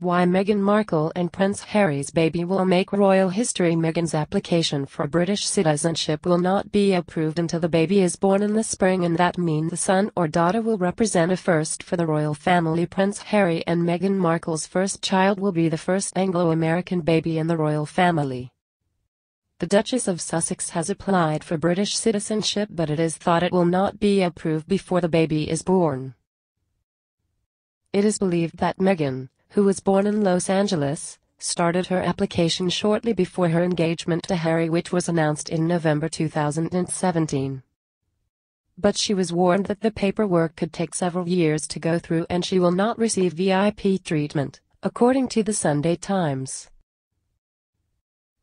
Why Meghan Markle and Prince Harry's baby will make royal history Meghan's application for British citizenship will not be approved until the baby is born in the spring and that means the son or daughter will represent a first for the royal family Prince Harry and Meghan Markle's first child will be the first Anglo-American baby in the royal family. The Duchess of Sussex has applied for British citizenship but it is thought it will not be approved before the baby is born. It is believed that Meghan, who was born in Los Angeles, started her application shortly before her engagement to Harry which was announced in November 2017. But she was warned that the paperwork could take several years to go through and she will not receive VIP treatment, according to the Sunday Times.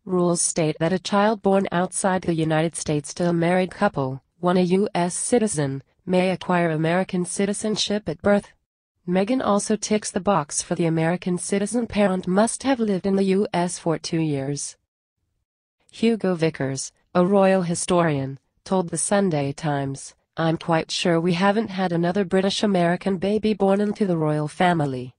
Rules state that a child born outside the United States to a married couple, one a U.S. citizen, may acquire American citizenship at birth. Meghan also ticks the box for the American citizen parent must have lived in the U.S. for two years. Hugo Vickers, a royal historian, told the Sunday Times, I'm quite sure we haven't had another British-American baby born into the royal family.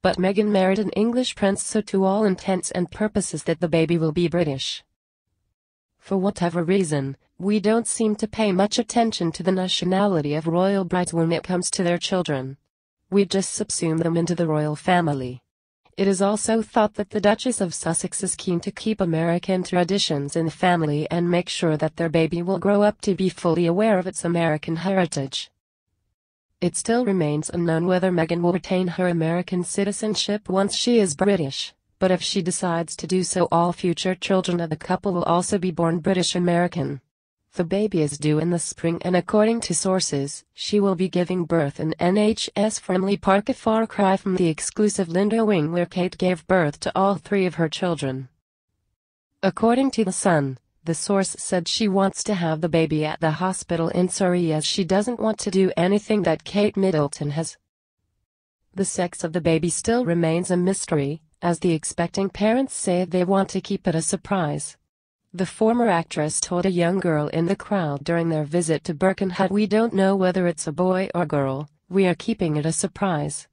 But Meghan married an English prince so to all intents and purposes that the baby will be British. For whatever reason, we don't seem to pay much attention to the nationality of royal brides when it comes to their children we just subsume them into the royal family. It is also thought that the Duchess of Sussex is keen to keep American traditions in the family and make sure that their baby will grow up to be fully aware of its American heritage. It still remains unknown whether Meghan will retain her American citizenship once she is British, but if she decides to do so all future children of the couple will also be born British American. The baby is due in the spring and according to sources, she will be giving birth in NHS Frimley Park a far cry from the exclusive Lindo wing where Kate gave birth to all three of her children. According to The Sun, the source said she wants to have the baby at the hospital in Surrey as she doesn't want to do anything that Kate Middleton has. The sex of the baby still remains a mystery, as the expecting parents say they want to keep it a surprise. The former actress told a young girl in the crowd during their visit to Birkenhead we don't know whether it's a boy or girl, we are keeping it a surprise.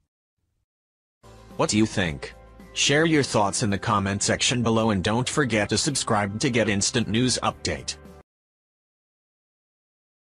What do you think? Share your thoughts in the comment section below and don't forget to subscribe to get instant news update.